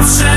outside.